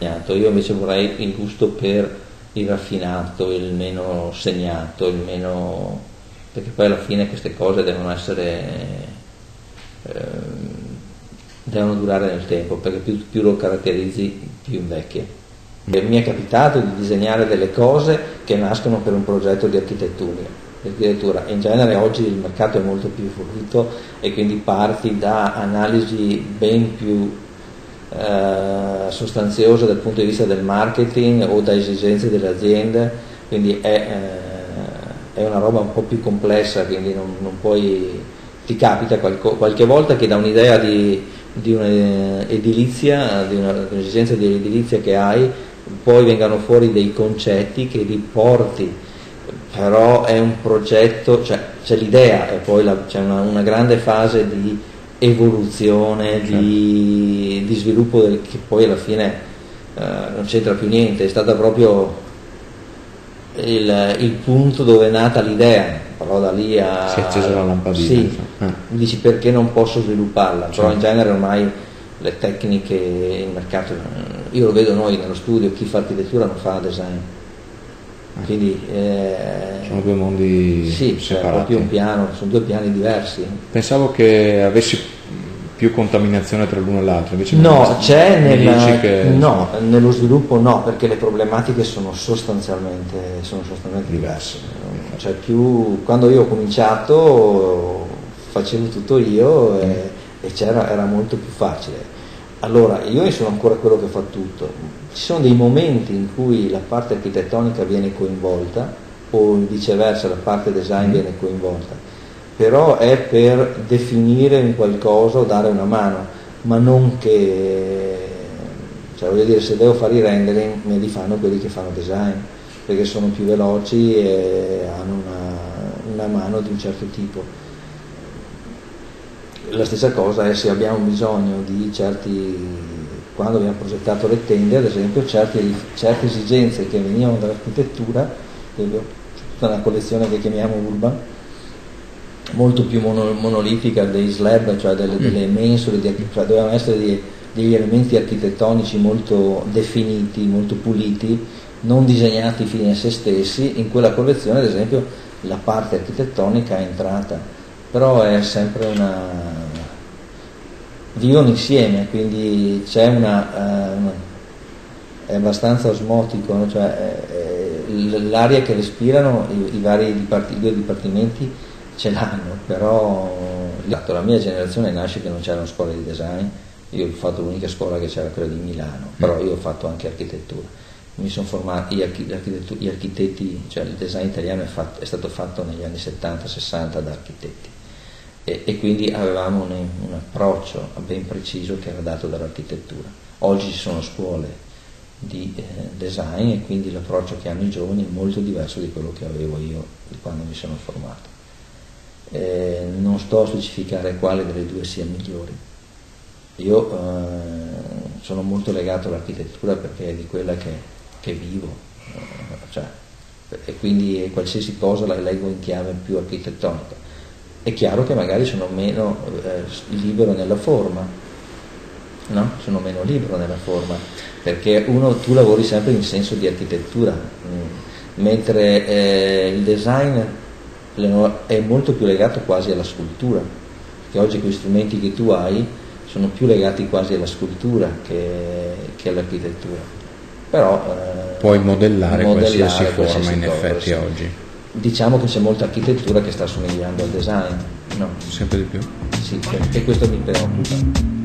raffinato, io invece vorrei il gusto per il raffinato, il meno segnato, il meno... perché poi alla fine queste cose devono essere... Eh, devono durare nel tempo, perché più, più lo caratterizzi più invecchia. Mi è capitato di disegnare delle cose che nascono per un progetto di architettura. Architettura. In genere oggi il mercato è molto più evoluto e quindi parti da analisi ben più eh, sostanziosa dal punto di vista del marketing o da esigenze delle aziende, quindi è, eh, è una roba un po' più complessa, quindi non, non puoi, ti capita qualco, qualche volta che da un'idea di, di un'edilizia, di, un'esigenza di edilizia che hai, poi vengano fuori dei concetti che li porti, però è un progetto, cioè c'è l'idea e poi la, c'è una, una grande fase di evoluzione, certo. di, di, sviluppo del, che poi alla fine eh, non c'entra più niente, è stata proprio il, il, punto dove è nata l'idea, però da lì a... Si è accesa la lampadina. Sì, eh. dici perché non posso svilupparla, certo. però in genere ormai le tecniche, il mercato, io lo vedo noi nello studio, chi fa architettura non fa design. Quindi, eh, sono due mondi sì, separati. un piano, sono due piani diversi. Pensavo che avessi più contaminazione tra l'uno e l'altro, invece no, c'è nel, che, no, nello sviluppo no, perché le problematiche sono sostanzialmente, sono sostanzialmente diverse. Cioè più, quando io ho cominciato facevo tutto io e, e era molto più facile. Allora, io sono ancora quello che fa tutto. Ci sono dei momenti in cui la parte architettonica viene coinvolta o viceversa la parte design mm. viene coinvolta, però è per definire un qualcosa o dare una mano, ma non che, cioè voglio dire, se devo fare i rendering me li fanno quelli che fanno design, perché sono più veloci e hanno una, una mano di un certo tipo. La stessa cosa è se abbiamo bisogno di certi, quando abbiamo progettato le tende, ad esempio, certe, certe esigenze che venivano dall'architettura, tutta una collezione che chiamiamo urban, molto più mono, monolitica dei slab, cioè delle, mm. delle mensole, di, cioè dovevano essere dei, degli elementi architettonici molto definiti, molto puliti, non disegnati fini a se stessi, in quella collezione ad esempio la parte architettonica è entrata, però è sempre una... vivono insieme, quindi c'è una... Una è abbastanza osmotico, no? cioè, eh, l'aria che respirano i, i vari dipart- i due dipartimenti ce l'hanno, però la mia generazione nasce che non c'erano scuole di design, io ho fatto l'unica scuola che c'era quella di Milano, però io ho fatto anche architettura. Mi sono formato, gli, architetti, cioè il design italiano è, fatto, è stato fatto negli anni 70-60 da architetti e, e quindi avevamo un, un approccio ben preciso che era dato dall'architettura. Oggi ci sono scuole di eh, design e quindi l'approccio che hanno i giovani è molto diverso di quello che avevo io quando mi sono formato. Eh, non sto a specificare quale delle due sia migliore. Io eh, sono molto legato all'architettura perché è di quella che, che vivo, eh, cioè, e quindi qualsiasi cosa la leggo in chiave più architettonica. È chiaro che magari sono meno eh, libero nella forma, no? sono meno libero nella forma, perché uno, tu lavori sempre in senso di architettura, mm, mentre eh, il design è molto più legato quasi alla scultura, che oggi quei strumenti che tu hai sono più legati quasi alla scultura che, che all'architettura. Però, eh, Puoi modellare, modellare qualsiasi, qualsiasi forma in cosa, effetti sì. oggi. Diciamo che c'è molta architettura che sta somigliando al design, no? Sempre di più? Sì, e questo mi preoccupa.